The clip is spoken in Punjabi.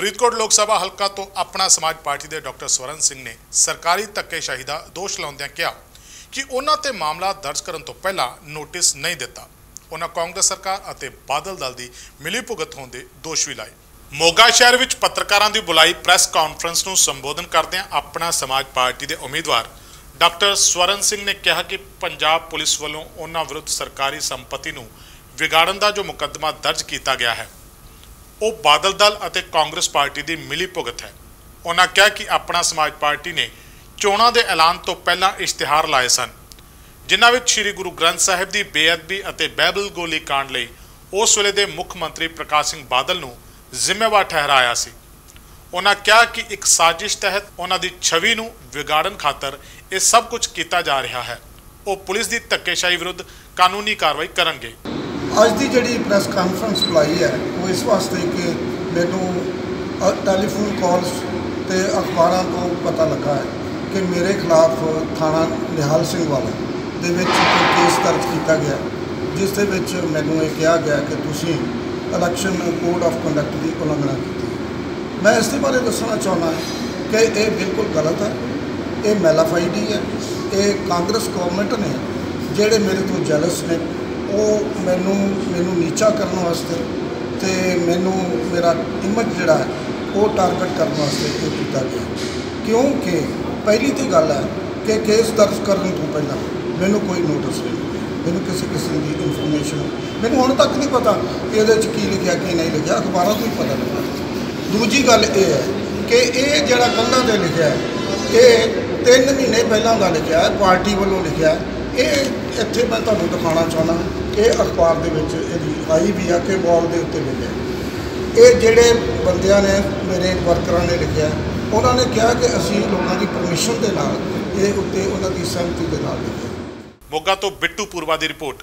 ਫਰੀਦਕੋਟ ਲੋਕ ਸਭਾ ਹਲਕਾ ਤੋਂ ਆਪਣਾ ਸਮਾਜ ਪਾਰਟੀ ਦੇ ਡਾਕਟਰ ਸਵਰਨ ਸਿੰਘ ਨੇ ਸਰਕਾਰੀ ਧੱਕੇਸ਼ਾਹੀ ਦਾ ਦੋਸ਼ ਲਾਉਂਦਿਆਂ ਕਿਹਾ ਕਿ ਉਹਨਾਂ ਤੇ ਮਾਮਲਾ ਦਰਜ ਕਰਨ ਤੋਂ ਪਹਿਲਾਂ ਨੋਟਿਸ ਨਹੀਂ ਦਿੱਤਾ। ਉਹਨਾਂ ਕਾਂਗਰਸ ਸਰਕਾਰ ਅਤੇ ਬਾਦਲ ਦਲ ਦੀ ਮਿਲੀਭੁਗਤ ਹੋਣ ਦੇ ਦੋਸ਼ ਵੀ ਲਾਏ। ਮੋਗਾ ਸ਼ਹਿਰ ਵਿੱਚ ਪੱਤਰਕਾਰਾਂ ਦੀ ਬੁਲਾਈ ਪ੍ਰੈਸ ਕਾਨਫਰੰਸ ਨੂੰ ਸੰਬੋਧਨ ਕਰਦਿਆਂ ਆਪਣਾ ਸਮਾਜ ਪਾਰਟੀ ਦੇ ਉਮੀਦਵਾਰ ਡਾਕਟਰ ਸਵਰਨ ਸਿੰਘ ਨੇ ਕਿਹਾ ਕਿ ਪੰਜਾਬ ਪੁਲਿਸ ਵੱਲੋਂ ਉਹਨਾਂ ਵਿਰੁੱਧ ਸਰਕਾਰੀ ਸੰਪਤੀ ਨੂੰ ਵਿਗਾੜਨ ਦਾ ਜੋ ਮੁਕੱਦਮਾ ਦਰਜ ਕੀਤਾ ਗਿਆ ਹੈ ਉਹ ਬਾਦਲ ਦਲ ਅਤੇ ਕਾਂਗਰਸ ਪਾਰਟੀ ਦੀ ਮਿਲੀ ਭੁਗਤ ਹੈ। ਉਹਨਾਂ ਕਿਹਾ ਕਿ ਆਪਣਾ ਸਮਾਜ ਪਾਰਟੀ ਨੇ ਚੋਣਾਂ ਦੇ ਐਲਾਨ ਤੋਂ ਪਹਿਲਾਂ ਇਸ਼ਤਿਹਾਰ ਲਾਏ ਸਨ, ਜਿਨ੍ਹਾਂ ਵਿੱਚ ਸ੍ਰੀ ਗੁਰੂ ਗ੍ਰੰਥ ਸਾਹਿਬ ਦੀ ਬੇਅਦਬੀ ਅਤੇ ਬਾਈਬਲ ਗੋਲੀ ਕਾਂਡ ਲਈ ਉਸ ਵੇਲੇ ਦੇ ਮੁੱਖ ਮੰਤਰੀ ਪ੍ਰਕਾਸ਼ ਸਿੰਘ ਬਾਦਲ ਨੂੰ ਜ਼ਿੰਮੇਵਾਰ ਠਹਿਰਾਇਆ ਸੀ। ਉਹਨਾਂ ਕਿਹਾ ਕਿ ਇੱਕ ਸਾਜ਼ਿਸ਼ ਤਹਿਤ ਉਹਨਾਂ ਦੀ ਛਵੀ ਨੂੰ ਵਿਗਾੜਨ ਖਾਤਰ ਇਹ ਸਭ ਕੁਝ ਕੀਤਾ ਜਾ ਰਿਹਾ ਹੈ। ਉਹ ਪੁਲਿਸ ਦੀ ਧੱਕੇਸ਼ਾਹੀ ਵਿਰੁੱਧ ਕਾਨੂੰਨੀ ਕਾਰਵਾਈ ਕਰਨਗੇ। ਅੱਜ ਦੀ ਜਿਹੜੀ ਪ੍ਰੈਸ ਕਾਨਫਰੰਸ ਬੁਲਾਈ ਹੈ, ਉਹ ਇਸ ਵਾਸਤੇ ਕਿ ਮੈਨੂੰ ਟੈਲੀਫੋਨ ਕਾਲਸ ਤੇ ਅਖਬਾਰਾਂ ਤੋਂ ਪਤਾ ਲੱਗਾ ਹੈ ਕਿ ਮੇਰੇ ਖਿਲਾਫ ਥਾਣਾ ਨਿਹਾਲ ਸਿੰਘ ਵਾਲਾ ਦੇ ਵਿੱਚ ਕੇਸ ਦਰਜ ਕੀਤਾ ਗਿਆ ਜਿਸ ਦੇ ਵਿੱਚ ਮੈਨੂੰ ਇਹ ਕਿਹਾ ਗਿਆ ਕਿ ਤੁਸੀਂ ਇਲੈਕਸ਼ਨ ਕੋਡ ਆਫ ਕੰਡਕਟ ਦੀ ਉਲੰਘਣਾ ਕੀਤੀ ਮੈਂ ਇਸ ਦੇ ਬਾਰੇ ਦੱਸਣਾ ਚਾਹੁੰਦਾ ਕਿ ਇਹ ਬਿਲਕੁਲ ਗਲਤ ਹੈ, ਇਹ ਮੈਲਾਫਾਈਡੀ ਹੈ, ਇਹ ਕਾਂਗਰਸ ਗਵਰਨਮੈਂਟ ਨੇ ਜਿਹੜੇ ਮੇਰੇ ਤੋਂ ਜੈਲਸ ਨੇ ਉਹ ਮੈਨੂੰ ਮੈਨੂੰ ਨੀਚਾ ਕਰਨ ਵਾਸਤੇ ਤੇ ਮੈਨੂੰ ਮੇਰਾ ਇਮੇਜ ਜਿਹੜਾ ਹੈ, ਉਹ ਟਾਰਗੇਟ ਕਰਨ ਵਾਸਤੇ ਇਹ ਕੀਤਾ ਗਿਆ। ਕਿਉਂਕਿ ਪਹਿਲੀ ਤੇ ਗੱਲ ਹੈ ਕਿ ਕੇਸ ਦਰਜ ਕਰਨ ਤੋਂ ਪਹਿਲਾਂ ਮੈਨੂੰ ਕੋਈ ਨੋਟਿਸ ਨਹੀਂ। ਮੈਨੂੰ ਕਿਸੇ ਕਿਸਮ ਦੀ ਇਨਫੋਰਮੇਸ਼ਨ ਮੈਨੂੰ ਹੁਣ ਤੱਕ ਨਹੀਂ ਪਤਾ ਕਿ ਇਹਦੇ ਵਿੱਚ ਕੀ ਲਿਖਿਆ, ਕੀ ਨਹੀਂ ਲਿਖਿਆ, ਅਖਬਾਰਾਂ ਤੋਂ ਹੀ ਪਤਾ ਲੱਗਾ। ਦੂਜੀ ਗੱਲ ਇਹ ਹੈ ਕਿ ਇਹ ਜਿਹੜਾ ਕੰਧਾਂ ਤੇ ਲਿਖਿਆ ਇਹ 3 ਮਹੀਨੇ ਪਹਿਲਾਂ ਦਾ ਲਿਖਿਆ ਪਾਰਟੀ ਵੱਲੋਂ ਲਿਖਿਆ ਇਹ ਇੱਥੇ ਮੈਂ ਤੁਹਾਨੂੰ ਦਿਖਾਉਣਾ ਚਾਹੁੰਦਾ ਇਹ ਅਖਬਾਰ ਦੇ ਵਿੱਚ ਇਹਦੀ ਆਈ ਵੀ ਆ ਕਿ ਵਾਲ ਦੇ ਉੱਤੇ ਲਿਖਿਆ ਇਹ ਜਿਹੜੇ ਬੰਦਿਆਂ ਨੇ ਮੇਰੇ ਵਰਕਰਾਂ ਨੇ ਲਿਖਿਆ, ਉਹਨਾਂ ਨੇ ਕਿਹਾ ਕਿ ਅਸੀਂ ਲੋਕਾਂ ਦੀ ਪਰਮਿਸ਼ਨ ਦੇ ਨਾਲ ਇਹ ਉੱਤੇ ਉਹਨਾਂ ਦੀ ਸਹਿਮਤੀ ਦੇ ਨਾਲ ਲਿਖਿਆ। ਮੋਗਾ ਤੋਂ ਬਿੱਟੂ ਪੂਰਵਾ ਦੀ ਰਿਪੋਰਟ।